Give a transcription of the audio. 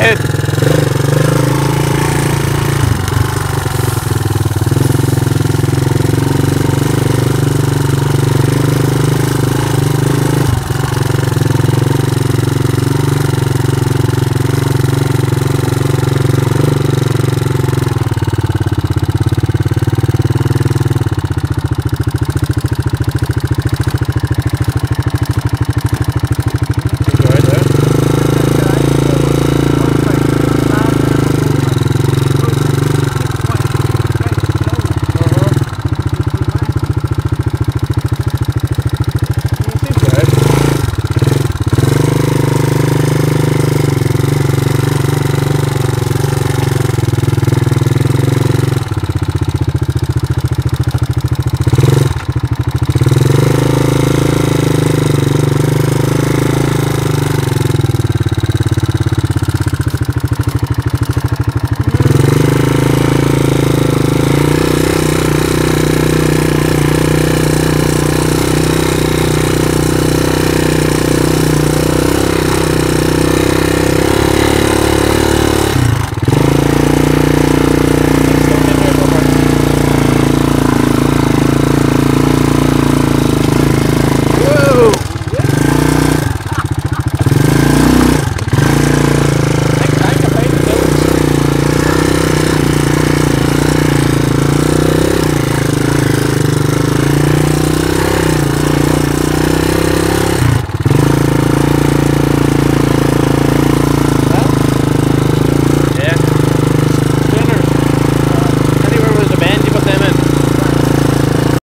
Head.